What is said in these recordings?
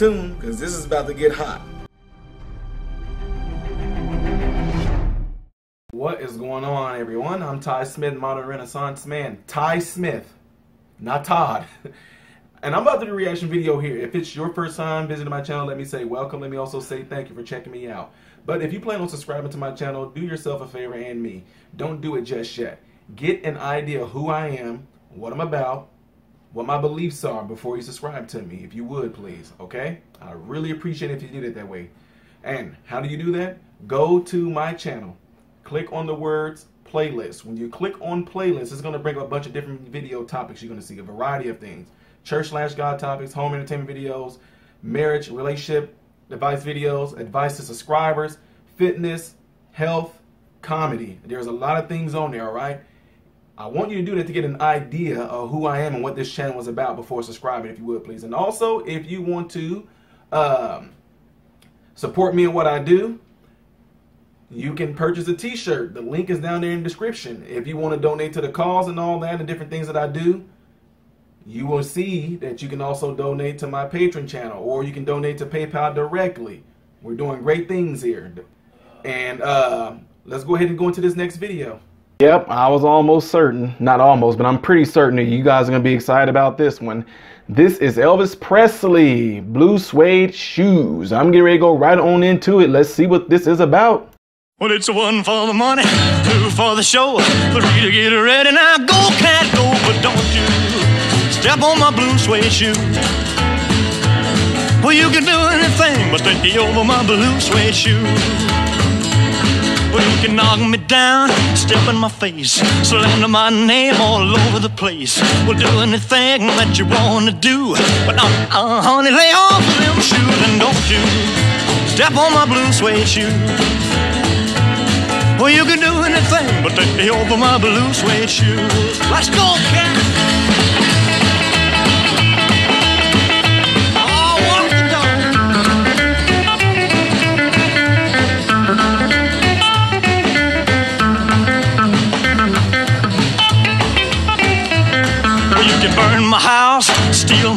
tuned because this is about to get hot. What is going on, everyone? I'm Ty Smith, modern renaissance man. Ty Smith, not Todd. and I'm about to do a reaction video here. If it's your first time visiting my channel, let me say welcome. Let me also say thank you for checking me out. But if you plan on subscribing to my channel, do yourself a favor and me. Don't do it just yet. Get an idea of who I am, what I'm about, what my beliefs are before you subscribe to me, if you would, please. Okay? I really appreciate it if you did it that way. And how do you do that? Go to my channel click on the words playlist. When you click on playlist, it's going to bring up a bunch of different video topics you're going to see, a variety of things. Church slash God topics, home entertainment videos, marriage, relationship, advice videos, advice to subscribers, fitness, health, comedy. There's a lot of things on there, all right? I want you to do that to get an idea of who I am and what this channel is about before subscribing, if you would, please. And also, if you want to um, support me in what I do, you can purchase a t-shirt. The link is down there in the description. If you want to donate to the cause and all that and different things that I do, you will see that you can also donate to my Patreon channel or you can donate to PayPal directly. We're doing great things here. And uh, let's go ahead and go into this next video. Yep, I was almost certain, not almost, but I'm pretty certain that you guys are going to be excited about this one. This is Elvis Presley, Blue Suede Shoes. I'm getting ready to go right on into it. Let's see what this is about. Well, it's one for the money, two for the show, three to get ready. Now go, cat, go, but don't you step on my blue suede shoe. Well, you can do anything but take over my blue suede shoe. Well, you can knock me down, step in my face, slander my name all over the place. Well, do anything that you wanna do, but uh, uh, honey, lay off them shoes and don't you step on my blue suede shoe. Well, you can do anything but me over my blue suede shoes. Let's go, cat.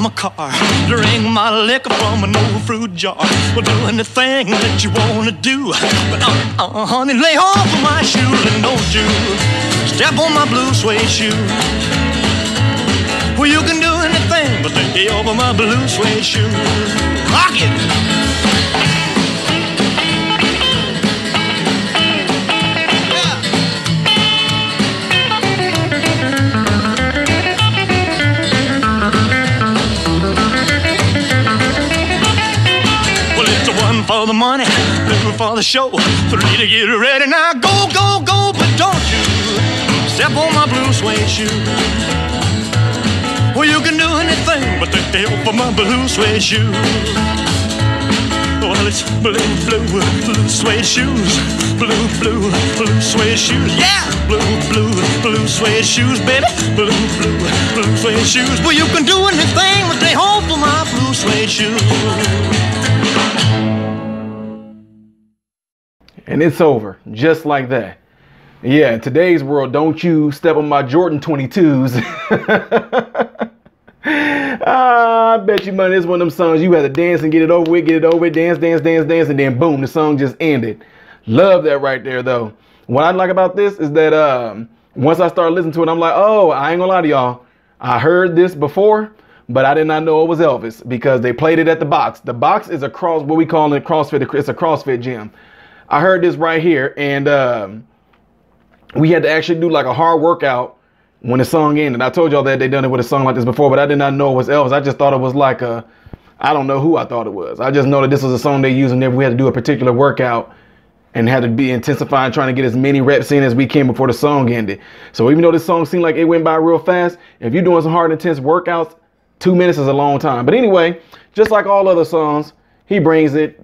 My car, drink my liquor from an old fruit jar. Well, do anything that you wanna do, but uh, uh, honey, lay off of my shoes and don't you step on my blue suede shoe. Well, you can do anything but lay over my blue suede shoe. Rock it. For the money, two for the show, three to get ready. Now go, go, go, but don't you step on my blue suede shoe. Well, you can do anything but take the help my blue suede shoe. Well, it's blue, blue, blue suede shoes. Blue, blue, blue suede shoes. Yeah! Blue, blue, blue suede shoes, baby. Blue, blue, blue suede shoes. Well, you can do anything but they hope for my blue suede shoes. And it's over, just like that. Yeah, in today's world, don't you step on my Jordan 22s. ah, I bet you money this one of them songs you had to dance and get it over with, get it over with, dance, dance, dance, dance, and then boom, the song just ended. Love that right there though. What I like about this is that um, once I started listening to it, I'm like, oh, I ain't gonna lie to y'all. I heard this before, but I did not know it was Elvis because they played it at the box. The box is a cross, what we call it CrossFit. It's a CrossFit gym. I heard this right here, and um, we had to actually do like a hard workout when the song ended. I told y'all that they done it with a song like this before, but I did not know it was Elvis. I just thought it was like a, I don't know who I thought it was. I just know that this was a song they used and whenever we had to do a particular workout and had to be intensifying trying to get as many reps in as we can before the song ended. So even though this song seemed like it went by real fast, if you're doing some hard intense workouts, two minutes is a long time. But anyway, just like all other songs, he brings it.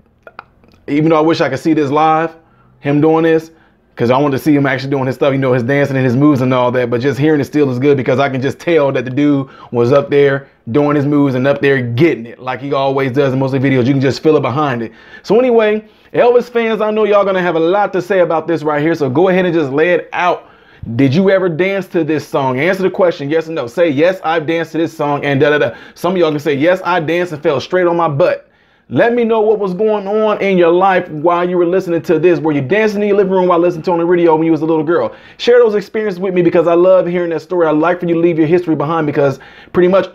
Even though I wish I could see this live, him doing this, because I want to see him actually doing his stuff, you know, his dancing and his moves and all that. But just hearing it still is good because I can just tell that the dude was up there doing his moves and up there getting it like he always does in most of the videos. You can just feel it behind it. So anyway, Elvis fans, I know y'all gonna have a lot to say about this right here. So go ahead and just lay it out. Did you ever dance to this song? Answer the question, yes or no. Say yes, I've danced to this song and da da da. Some of y'all can say yes, I danced and fell straight on my butt. Let me know what was going on in your life while you were listening to this. Were you dancing in your living room while listening to on the radio when you was a little girl? Share those experiences with me because I love hearing that story. I like for you to leave your history behind because pretty much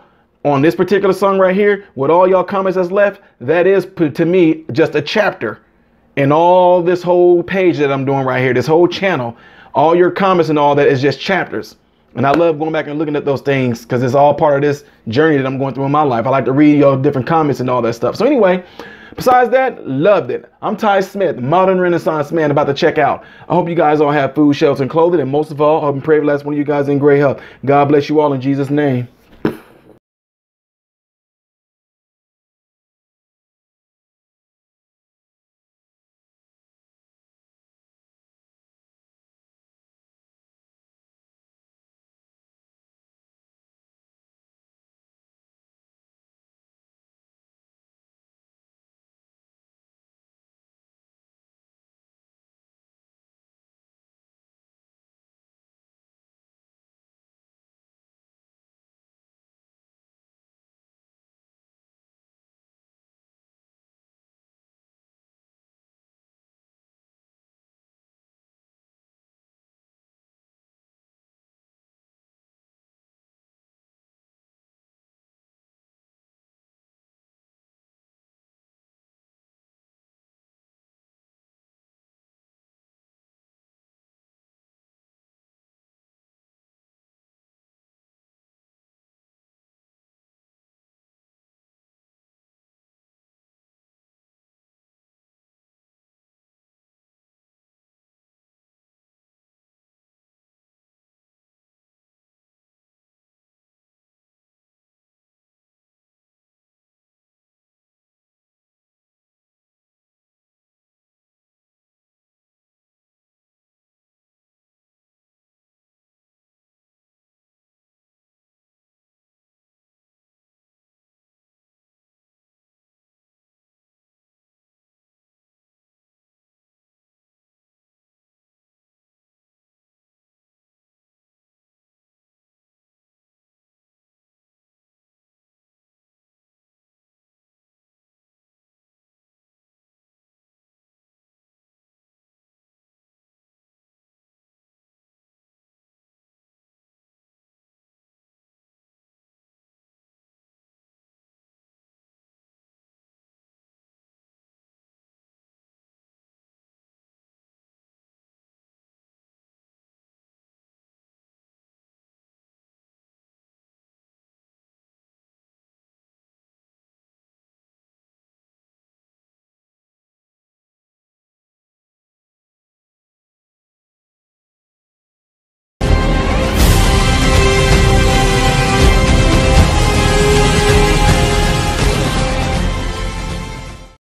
on this particular song right here, with all y'all comments that's left, that is to me just a chapter in all this whole page that I'm doing right here, this whole channel. All your comments and all that is just chapters. And I love going back and looking at those things because it's all part of this journey that I'm going through in my life. I like to read your different comments and all that stuff. So anyway, besides that, loved it. I'm Ty Smith, modern renaissance man about to check out. I hope you guys all have food, shelter, and clothing. And most of all, I hope and pray for last one of you guys in great health. God bless you all in Jesus' name.